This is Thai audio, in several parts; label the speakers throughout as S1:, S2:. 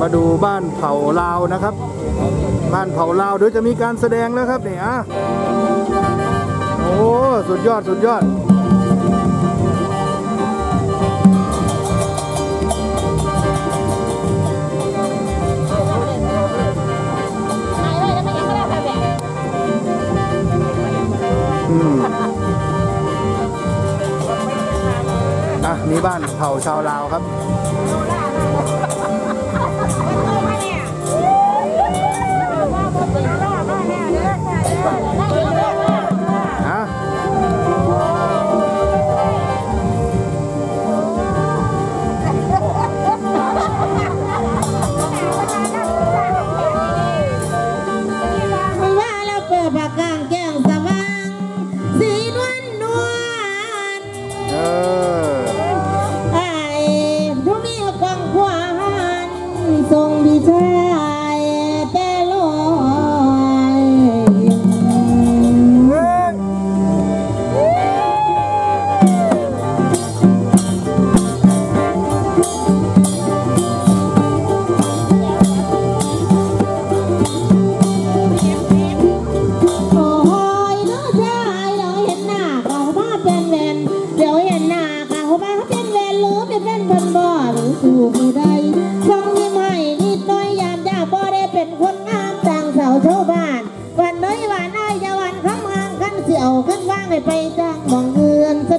S1: มาดูบ้านเผาลาวนะครับ บ้านเผาลาวเดี๋ยวจะมีการแสดงแล้วครับนี่อะโอ้สุดยอดสุดยอดอะนี่บ้านเผ่าชาวลาวครับ
S2: ร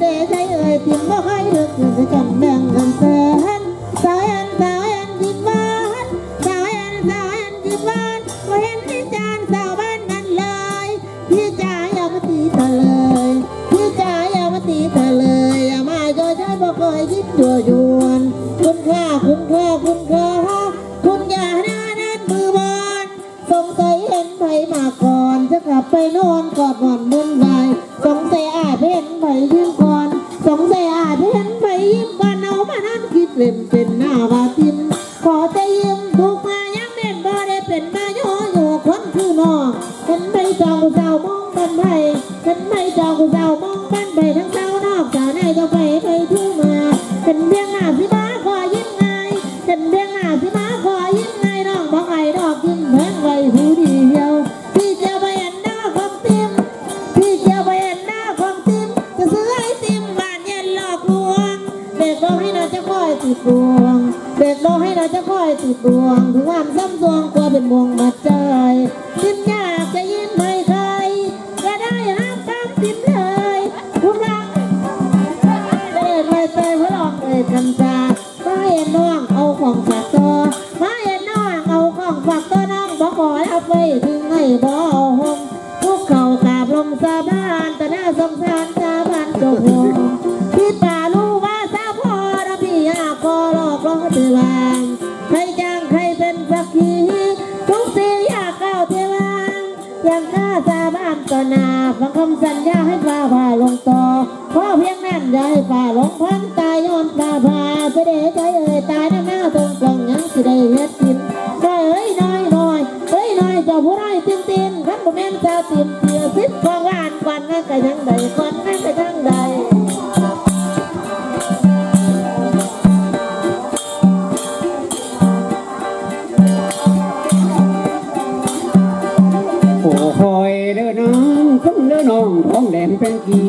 S2: ดใจเอ่ยทิมบ่ค่อยลึกเงินจะกันแบ่งกันแสนสาวแอนสาวแอนยิ้มหวานสาวแอนสาวแอนยิ้มหวานบ่เห็นที่จานสาวบ้านนั้นเลยพี่จ๋าอย่ามาตีเธอเลยพี่จ๋าอย่ามาตีเธอเลยอย่ามาโยนใช้บ่เคยยิ้มยั่วยวนคุณค่าคุณค่าคุณค่าคุณอย่าหน้าด้านมือบอลสงสัยเห็นไผมาก่อนจะกลับไปนอนกอดหมอนมุนวายสงสัยอาจเห็นไผยิ้มก่อน เล่นเป็นหน้าวาตินขอแต่ยิ้มทุกมายังเม่นบ่ได้เป็นมาโยอยู่คนคือน้องเป็นไม่จองกูเจ้ามองบันไพเป็นไม่จองกูเจ้ามอง เด็กรอให้เราจะคอยติดดวงถึงวันซ้ำดวงกลัวเป็นวงมาใจยิ้มยากจะยิ้มให้ใครก็ได้ห้ามตามติมเลยคุณรักเด็กไม่เตยพระลองเอ่ยกันจ้ามาเห็นน้องเอาของฝากตัวมาเห็นน้องเอาของฝากตัวน้องบอกขอเอาไปถึงให้บอา ใครจ้างใครเป็นสักขีทุกสิ่งอยากก้าวเทวางยังกล้าสาบานต่อหน้าฟังคำสัญญาให้ฟ้าผ่าลงต่อพราเพียงนั้นอย่าให้ฟ้าลงพันตายย้อนฟ้าผ่าเด็จใจเอ่ยตายหน้าหน้าตรงกลางยังสิได้เฮ็ดกินได้เอ้ยน้อยน้อยเอ้ยน้อยเจ้าผู้ร้ายตินตินขันบ่แม่นเจ้าตินเสียสิบกองล้านกวันนั่นก็ยังใดกวันนั่นก็
S3: ท้งแดงเป็นกี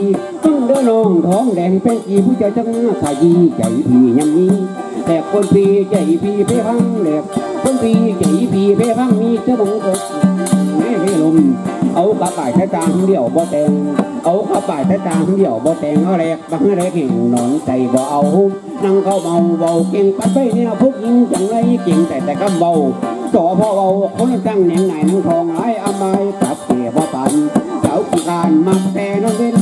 S3: ต้องเด้อน้องท้องแดงเป็นกีผู้เจ้าจังขายีใจพี่ยำนี้แต่คนพี่ใจพี่เพพังแหลกคนพี่ใจพี่เพพังมีเจ้าบงกบแม่ไม่ลมเอากระป่ายแท้จางเดี่ยวบ่แตงเอากระป่ายแท้จางเดี่ยวบ่แตงเอาแรกบังแรกแห่งนอนใจบ่เอานั่งเข้าเมาเบาเก่งปัดไปเนี่ยพวกยิงจังไรเก่งแต่แต่คำเบาจ่อพ่อเบาคนตั้งแหนงไหนนังทองไอ้อามายกับเกี่ยบ่ปัน เสาขี้กานมักแต่นอนเว้น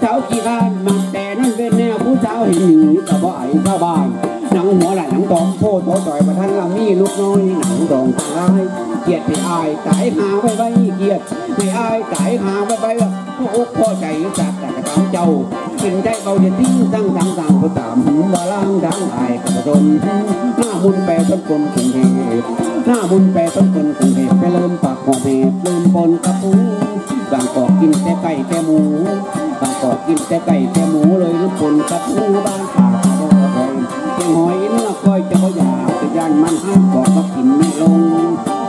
S3: เสาขี้กานมักแต่นอนเว้นแนวผู้สาวเห็นหนีกับว่าไอ้ชาวบ้านหนังหัวไหล่หนังตองโพดโตต่อยประทันละมีลูกน้อยหนังดองทายเกียดให้อายตายหาไว้ไว้เกียดให้อายตายหาไว้ไว้พ่ออกพ่อใจจัดแต่กระทำเจ้ากินใจเบาเด็ดทิ้งตั้งตั้งตั้งผู้ตามหูว่าล่างดังอายกระโดนหน้ามุนแปรต้นกลมกรุงเทพ หน้าบุญแปรต้นคนกรุงเทพไปเริ่มปากหอบเหบเริ่มปนกระปูบางกอกกินแต่ไก่แต่หมูบางกอกกินแต่ไก่แต่หมูเลยเริ่มปนกระปูบานป่าตาดอยเจียงหอยเนื้อก้อยจะเขาอยากจะย่านมันหบอกว่ากินไม่ลง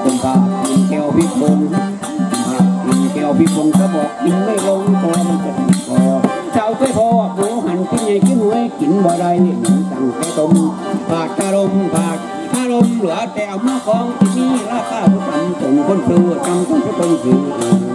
S3: จนปากกินแก้วพิพงปากกินแก้วพิพงก็บอกกินไม่ลงตัวมันจะติดคอเจ้าเคยพอหมูหันกินใหญ่กินหวยกินบ่ได้หมือนจังแค่ต้มผาดคารมผาดคารม เหลือแต่เอามาของที่มีราคาผู้ทำส่งคนซื้อจำต้องเป็นคนซื้อ